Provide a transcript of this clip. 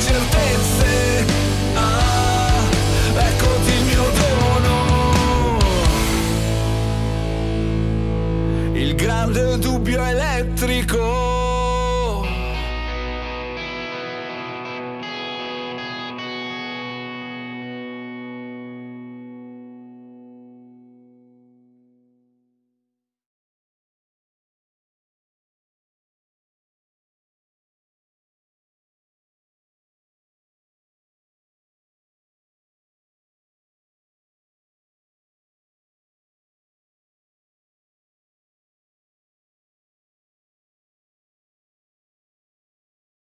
certezze. Ah, eccoti il mio dono. Il grande dubbio elettrico.